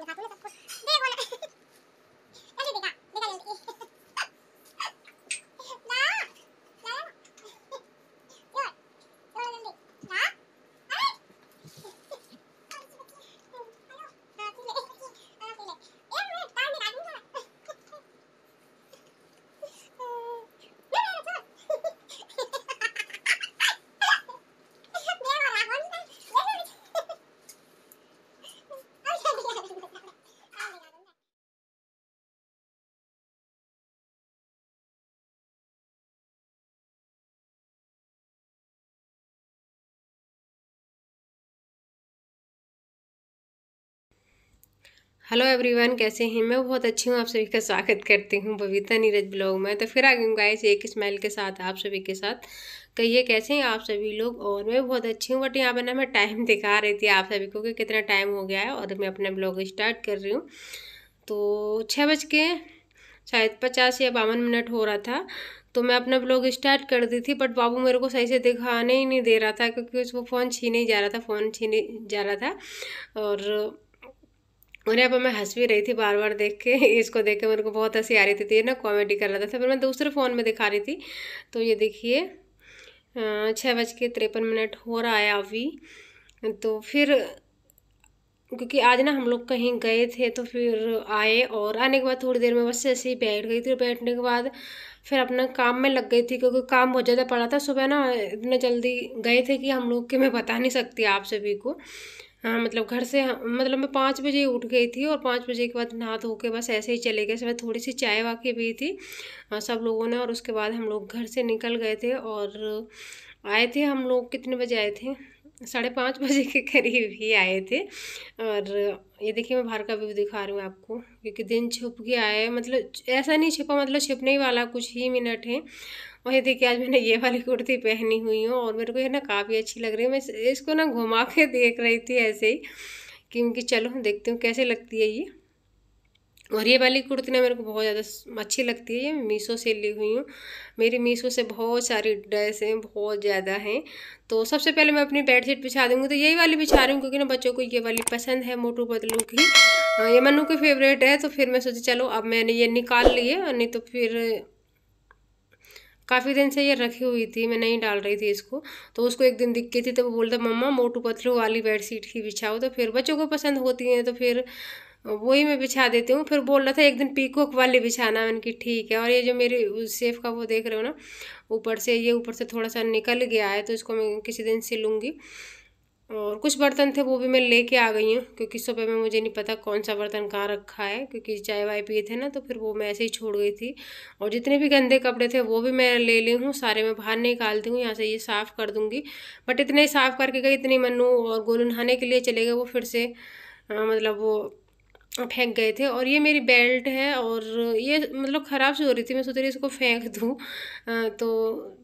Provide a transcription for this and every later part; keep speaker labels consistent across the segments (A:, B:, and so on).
A: 你发出来的。हेलो everyone कैसे हैं? मैं बहुत अच्छी हूँ, आप सभी का स्वागत करती हूँ बबीता नीरज ब्लॉग में। तो फिर आ गई गाइस एक स्माइल के साथ, आप सभी के साथ। कहिए, कैसे हैं आप सभी लोग? और मैं बहुत अच्छी हूँ बट यहाँ पर ना मैं टाइम दिखा रही थी आप सभी को कि कितना टाइम हो गया है और मैं अपना ब्लॉग स्टार्ट कर रही हूँ। तो छः बज के शायद पचास या बावन मिनट हो रहा था। तो मैं अपना ब्लॉग स्टार्ट कर दी थी बट बाबू मेरे को सही से दिखाने ही नहीं दे रहा था, क्योंकि उसको फ़ोन छीने ही जा रहा था फ़ोन छीने जा रहा था। और और यहाँ पर मैं हंस भी रही थी बार बार देख के इसको देख के मेरे को बहुत हँसी आ रही थी, थी ना कॉमेडी कर रहा था फिर मैं दूसरे फ़ोन में दिखा रही थी। तो ये देखिए छः बज के तिरपन मिनट हो रहा है अभी तो फिर क्योंकि आज ना हम लोग कहीं गए थे तो फिर आए और आने के बाद थोड़ी देर में बस ऐसे ही बैठ गई थी बैठने के बाद फिर अपना काम में लग गई थी क्योंकि काम बहुत ज़्यादा पड़ा था सुबह ना इतने जल्दी गए थे कि हम लोग के मैं बता नहीं सकती आप सभी को। हाँ मतलब घर से मतलब मैं पाँच बजे उठ गई थी और पाँच बजे के बाद नहा धो के बस ऐसे ही चले गए। सुबह थोड़ी सी चाय वाके भी थी सब लोगों ने और उसके बाद हम लोग घर से निकल गए थे और आए थे हम लोग, कितने बजे आए थे? साढ़े पाँच बजे के करीब ही आए थे। और ये देखिए, मैं बाहर का व्यू दिखा रही हूँ आपको, क्योंकि दिन छुप के आए मतलब ऐसा नहीं छिपा मतलब छिपने ही वाला कुछ ही मिनट है। ये देखिए आज मैंने ये वाली कुर्ती पहनी हुई हूँ और मेरे को ये ना काफ़ी अच्छी लग रही है। मैं इसको ना घुमा के देख रही थी ऐसे ही क्योंकि चलो देखती हूँ कैसे लगती है ये। और ये वाली कुर्ती ना मेरे को बहुत ज़्यादा अच्छी लगती है। ये मीशो से ली हुई हूँ। मेरी मीशो से बहुत सारी ड्रेस हैं, बहुत ज़्यादा हैं। तो सबसे पहले मैं अपनी बेड शीट बिछा दूँगी। तो यही वाली बिछा रही हूँ क्योंकि ना बच्चों को ये वाली पसंद है मोटू पतलू की। ये मनु की फेवरेट है। तो फिर मैं सोची, चलो अब मैंने ये निकाल ली है। नहीं तो फिर काफ़ी दिन से ये रखी हुई थी, मैं नहीं डाल रही थी इसको। तो उसको एक दिन दिख गई थी तो वो बोलता, मम्मा, मोटू पतलू वाली बेड शीट ही बिछाओ। तो फिर बच्चों को पसंद होती हैं तो फिर वही मैं बिछा देती हूँ। फिर बोल रहा था, एक दिन पीकॉक वाली बिछाना। मैंने की ठीक है। और ये जो मेरे सेफ़ का वो देख रहे हो ना, ऊपर से, ये ऊपर से थोड़ा सा निकल गया है तो इसको मैं किसी दिन सिलूँगी। और कुछ बर्तन थे वो भी मैं लेके आ गई हूँ क्योंकि सुबह में मुझे नहीं पता कौन सा बर्तन कहाँ रखा है क्योंकि चाय वाय पिए थे ना तो फिर वो मैं ऐसे ही छोड़ गई थी। और जितने भी गंदे कपड़े थे वो भी मैं ले ली हूँ सारे मैं बाहर निकालती हूँ यहाँ से ये साफ़ कर दूँगी। बट इतने साफ़ करके गई इतनी मनु और गोलू नहाने के लिए चले गए वो फिर से आ, मतलब वो फेंक गए थे और ये मेरी बेल्ट है और ये मतलब ख़राब से हो रही थी। मैं सोच रही इसको फेंक दूँ। तो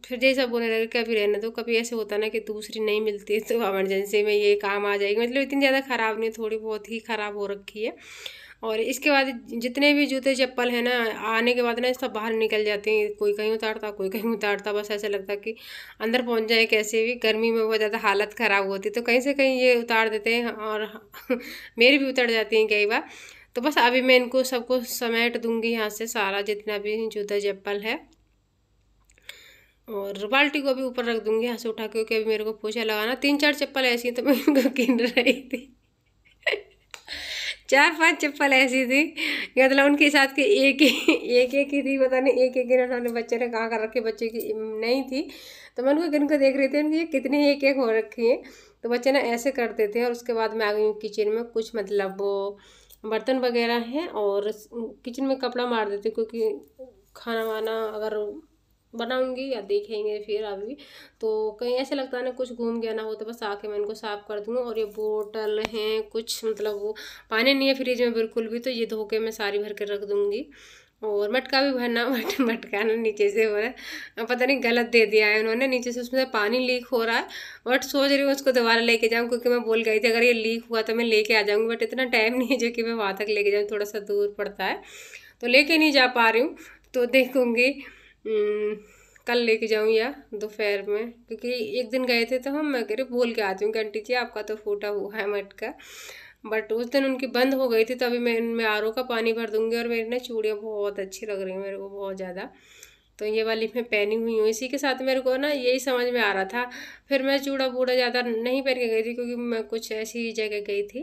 A: फिर जैसा बोलने लगे, कभी रहने दो, कभी ऐसे होता ना कि दूसरी नहीं मिलती है तो एमरजेंसी में ये काम आ जाएगी। मतलब इतनी ज़्यादा ख़राब नहीं, थोड़ी बहुत ही ख़राब हो रखी है। और इसके बाद जितने भी जूते चप्पल हैं ना, आने के बाद ना सब बाहर निकल जाते हैं। कोई कहीं उतारता, कोई कहीं उतारता, बस ऐसा लगता कि अंदर पहुँच जाए कैसे भी। गर्मी में बहुत ज़्यादा हालत ख़राब होती तो कहीं से कहीं ये उतार देते हैं और मेरी भी उतर जाती हैं कई बार। तो बस अभी मैं इनको सबको समेट दूँगी यहाँ से सारा जितना भी जूता चप्पल है। और बाल्टी को भी ऊपर रख दूँगी यहाँ से उठा क्योंकि अभी मेरे को पोछा लगाना, तीन चार चप्पल ऐसी तो मैं इनको गिन रही थी। चार पाँच चप्पल ऐसी थी। मतलब उनके साथ के एक एक एक ही थी, पता नहीं, एक एक उन्होंने बच्चे ने कहाँ कर रखे, बच्चे की नहीं थी। तो मैं उनको गिन को देख रही थी, उनकी कितनी एक एक हो रखी है। तो बच्चे ने ऐसे करते थे और उसके बाद मैं आ गई हूँ किचन में, कुछ मतलब वो बर्तन वगैरह हैं और किचन में कपड़ा मार देती क्योंकि खाना वाना अगर बनाऊँगी या देखेंगे फिर अभी। तो कहीं ऐसे लगता है ना, कुछ घूम गया ना हो तो बस आके मैं इनको साफ़ कर दूँगा और ये बोतल हैं, कुछ मतलब वो पानी नहीं है फ्रिज में बिल्कुल भी तो ये धो के मैं सारी भर के रख दूँगी। और मटका भी भरना, बट मटका ना नीचे से हो रहा है पता नहीं गलत दे दिया है उन्होंने, नीचे से उसमें से पानी लीक हो रहा है। बट सोच रही हूँ उसको दोबारा लेके जाऊँ, क्योंकि मैं बोल गई थी, अगर ये लीक हुआ तो मैं लेके आ जाऊँगी, बट इतना टाइम नहीं है जो कि मैं वहाँ तक लेके जाऊँ, थोड़ा सा दूर पड़ता है। तो लेके नहीं जा पा रही हूँ तो देखूँगी। कल लेके जाऊँ या दोपहर में, क्योंकि एक दिन गए थे तो हम, मैं कह रही बोल के आती हूँ आंटी जी, आपका तो फूटा हुआ है मटका। बट उस दिन उनकी बंद हो गई थी तो अभी मैं इनमें आर का पानी भर दूँगी और मेरी ना चूड़ियाँ बहुत अच्छी लग रही हैं मेरे को, बहुत ज़्यादा। तो ये वाली मैं पहनी हुई हूँ। इसी के साथ मेरे को ना यही समझ में आ रहा था। फिर मैं चूड़ा बूढ़ा ज़्यादा नहीं पहन के गई थी, क्योंकि मैं कुछ ऐसी जगह गई थी।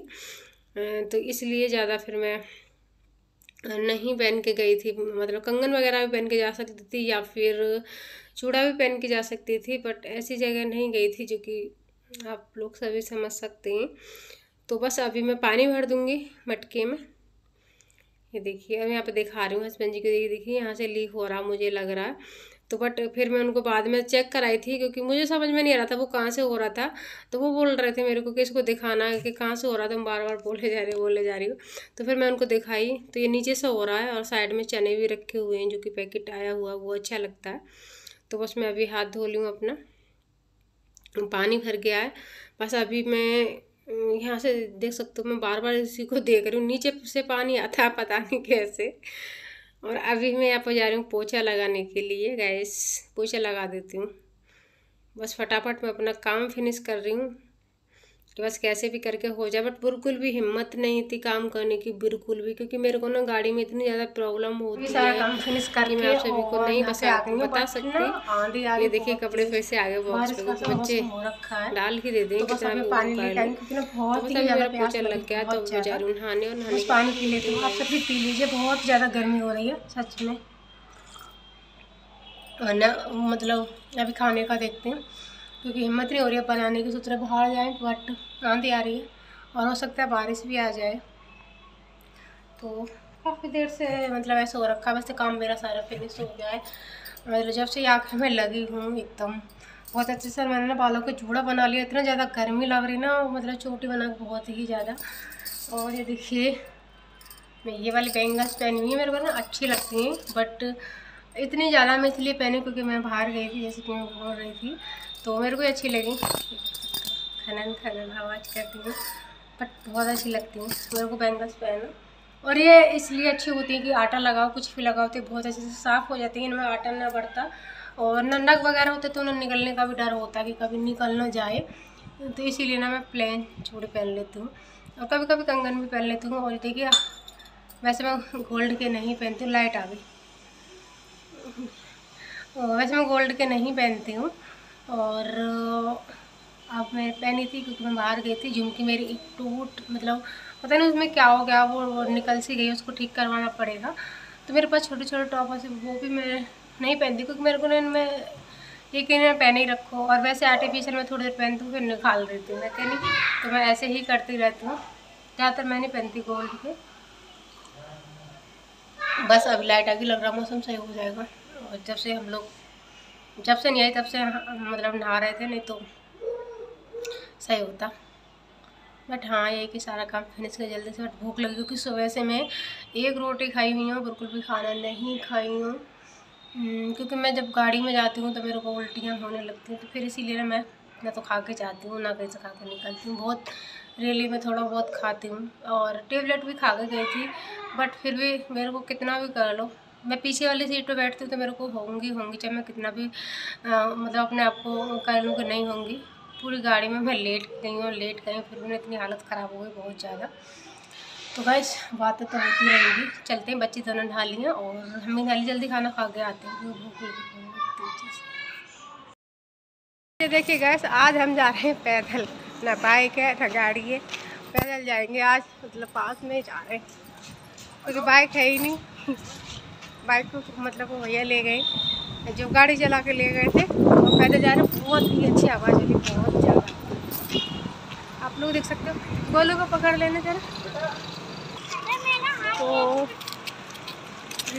A: तो इसलिए ज़्यादा फिर मैं नहीं पहन के गई थी मतलब कंगन वगैरह भी पहन के जा सकती थी या फिर चूड़ा भी पहन के जा सकती थी बट ऐसी जगह नहीं गई थी जो कि आप लोग सभी समझ सकते हैं। तो बस अभी मैं पानी भर दूँगी मटके में। ये देखिए, अब यहाँ पे दिखा रही हूँ, हस्बैंड जी को देखिए देखिए, यहाँ से लीक हो रहा मुझे लग रहा है।
B: तो बट फिर मैं उनको बाद में चेक कराई थी क्योंकि मुझे समझ में नहीं आ रहा था वो कहाँ से हो रहा था। तो वो बोल रहे थे मेरे को कि इसको दिखाना है कि कहाँ से हो रहा था। मैं बार बार बोले जा रही बोले जा रही हूँ। तो फिर मैं उनको दिखाई। तो ये नीचे से हो रहा है और साइड में चने भी रखे हुए हैं जो कि पैकेट आया हुआ वो अच्छा लगता है। तो बस मैं अभी हाथ धो ली हूँ अपना। पानी भर गया है। बस अभी मैं, यहाँ से देख सकती हूँ, मैं बार बार इसी को देख रही हूँ। नीचे से पानी आता है, पता नहीं कैसे। और अभी मैं यहाँ पर जा रही हूँ पोछा लगाने के लिए गैस पोछा लगा देती हूँ। बस फटाफट मैं अपना काम फिनिश कर रही हूँ। कि बस कैसे भी करके हो जाए बट बिल्कुल भी हिम्मत नहीं थी काम करने की बिल्कुल भी क्योंकि मेरे को ना गाड़ी में इतनी ज़्यादा प्रॉब्लम होती
A: है काम फिनिश करके
B: मैं आप सभी को नहीं बस आपको बता सकती ये देखिए कपड़े फिर से आगे बॉक्स पे बच्चे डाल ही दे दें
A: कितना बहुत ज़्यादा पोचा लग गया तो हूँ नहाने और नहाने पानी पी लेती हूँ आप सभी पी लीजिए बहुत ज़्यादा गर्मी हो रही है सच में। ना मतलब अभी खाने का देखते हैं। क्योंकि हिम्मत नहीं हो रही है बनाने की, सोच रहे बाहर जाए, बट आंधी आ रही है और हो सकता है बारिश भी आ जाए। तो काफ़ी देर से मतलब ऐसा हो रखा है, वैसे काम मेरा सारा फिनिश हो गया है। मतलब जब से आँखें में लगी हूँ एकदम, बहुत अच्छे से मैंने ना बालों को जूड़ा बना लिया, इतना ज़्यादा गर्मी लग रही ना मतलब चोटी बना बहुत ही ज़्यादा। और ये देखिए, मैं ये वाली बैंगल्स पहनी हुई मेरे को ना अच्छी लगती हैं, बट इतनी ज़्यादा मैं इसलिए पहनी क्योंकि मैं बाहर गई थी, जैसे कि मैं बोल रही थी। तो मेरे को अच्छी लगी। खनन खनन आवाज़ करती हूँ। बट बहुत अच्छी लगती हैं। मेरे को बैंगल्स पहनो और ये इसलिए अच्छी होती है कि आटा लगाओ, कुछ भी लगाओ तो बहुत अच्छे से साफ़ हो जाती है। इनमें आटा ना बढ़ता। और नंडक वगैरह होते तो उन्हें निकलने का भी डर होता है कि कभी निकल ना जाए। तो इसीलिए ना मैं प्लेन चूड़ी पहन लेती हूँ। और कभी कभी कंगन भी पहन लेती हूँ। और देखिए, वैसे मैं गोल्ड के नहीं पहनती हूँ, लाइट आ गई। वैसे मैं गोल्ड के नहीं पहनती हूँ। और अब मैं पहनी थी क्योंकि मैं बाहर गई थी झुमकी मेरी एक टूट मतलब पता नहीं उसमें क्या हो गया वो, निकल सी गई उसको ठीक करवाना पड़ेगा। तो मेरे पास छोटे छोटे टॉप है वो भी मैं नहीं पहनती क्योंकि मेरे को ना इनमें एक इन्हें पहने ही रखो। और वैसे आर्टिफिशियल में थोड़ी देर पहनती हूँ फिर निकाल देती हूँ। मैं कहनी तो मैं ऐसे ही करती रहती हूँ। ज़्यादातर मैं नहीं पहनती गोल्ड के। बस अभी लाइट आगे लग रहा मौसम सही हो जाएगा। और जब से हम लोग जब से नहीं आई तब से मतलब नहा रहे थे नहीं तो सही होता। बट हाँ ये कि सारा काम फिनिश कर जल्दी से बट भूख लगी क्योंकि सुबह से मैं एक रोटी खाई हुई हूँ बिल्कुल भी खाना नहीं खाई हूँ। हम्म, क्योंकि मैं जब गाड़ी में जाती हूँ तो मेरे को उल्टियाँ होने लगती हैं तो फिर इसीलिए मैं ना तो खा के जाती हूँ ना कहीं से खा के निकलती हूँ। बहुत रेली में थोड़ा बहुत खाती हूँ और टेबलेट भी खा के गई थी बट फिर भी मेरे को कितना भी कर लो मैं पीछे वाली सीट पर बैठती हूँ तो मेरे को होंगी होंगी चाहे मैं कितना भी आ, मतलब अपने आप को कह लूँ कि नहीं होंगी। पूरी गाड़ी में मैं लेट गई हूँ लेट गई फिर भी इतनी हालत ख़राब हो गई बहुत ज़्यादा। तो बस बातें तो होती रहेंगी। चलते हैं बच्चे दोनों नहा लिए और हम भी जल्दी खाना खा के आते हैं। देखिए गैस आज हम जा रहे हैं पैदल। ना बाइक है ना गाड़ी है। पैदल जाएँगे आज मतलब पास में जा रहे हैं। क्योंकि बाइक है ही नहीं। बाइक को मतलब वो भैया ले गए, जो गाड़ी चला के ले गए थे, वो पैदल जा रहे बहुत ही अच्छी आवाज़ चली बहुत ज़्यादा। आप लोग देख सकते हो, गोलू को पकड़ लेना जरा। तो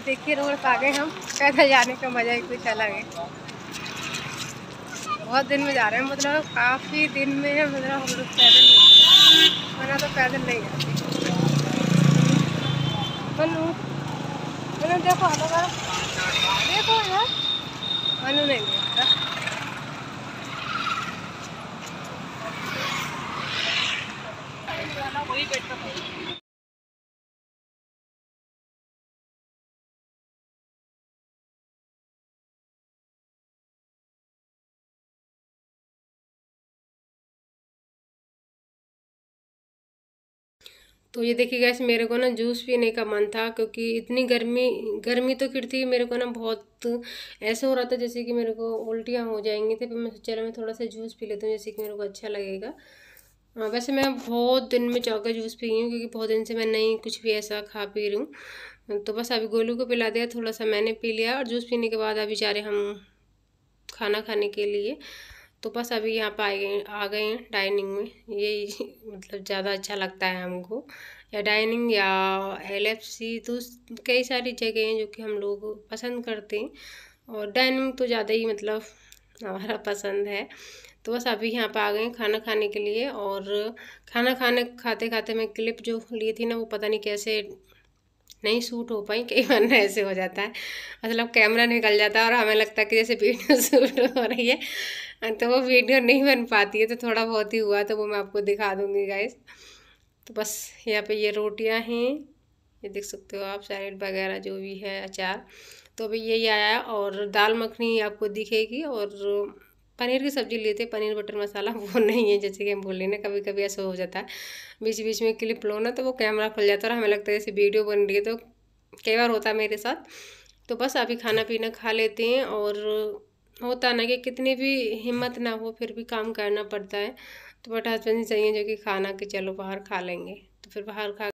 A: देखिए रोड आ गए हम, पैदल जाने का मज़ा ही कुछ अलग है। बहुत दिन में जा रहे हैं मतलब काफ़ी दिन में मतलब हम लोग पैदल वरना तो पैदल नहीं जाते। देखो देखो यार। अनु नहीं देखता
B: तो ये देखिए गैस मेरे को ना जूस पीने का मन था क्योंकि इतनी गर्मी गर्मी तो थी, मेरे को ना बहुत ऐसा हो रहा था जैसे कि मेरे को उल्टियाँ हो जाएँगी तो फिर मैं चलो मैं थोड़ा सा जूस पी लेती हूँ जैसे कि मेरे को अच्छा लगेगा। हाँ वैसे मैं बहुत दिन में चौका जूस पी हूँ क्योंकि बहुत दिन से मैं नहीं कुछ भी ऐसा खा पी रही हूँ। तो बस अभी गोलू को पिला दिया, थोड़ा सा मैंने पी लिया और जूस पीने के बाद अभी जा रहे हम खाना खाने के लिए। तो बस अभी यहाँ पर आ गए आ गए हैं डाइनिंग में। ये मतलब ज़्यादा अच्छा लगता है हमको। या डाइनिंग या एल एफ़ सी तो कई सारी जगह हैं जो कि हम लोग पसंद करते हैं।
A: और डाइनिंग तो ज़्यादा ही मतलब हमारा पसंद है। तो बस अभी यहाँ पर आ गए खाना खाने के लिए। और खाना खाने, खाते खाते मैं क्लिप जो ली थी ना, वो पता नहीं कैसे नहीं सूट हो पाई, कई बार ना ऐसे हो जाता है। मतलब कैमरा निकल जाता है और हमें लगता है कि जैसे वीडियो शूट हो रही है। तो वो वीडियो नहीं बन पाती है तो थोड़ा बहुत ही हुआ तो वो मैं आपको दिखा दूँगी गाइस तो बस, यहाँ पे ये रोटियाँ हैं। ये देख सकते हो आप सैलेड वगैरह जो भी है, अचार। तो अभी यही आया और दाल मखनी आपको दिखेगी और पनीर की सब्ज़ी लेते पनीर बटर मसाला, वो नहीं है, जैसे कि हम बोल रहे ना कभी कभी ऐसा हो जाता है। बीच बीच में क्लिप लो ना तो वो कैमरा खुल जाता है और हमें लगता है जैसे वीडियो बन रही है तो कई बार होता है मेरे साथ। तो बस अभी खाना पीना खा लेते हैं और होता ना कि कितनी भी हिम्मत ना हो, फिर भी काम करना पड़ता है। तो बट हस्बैंड चाहिए जो कि खाना कि चलो बाहर खा लेंगे। तो फिर बाहर खा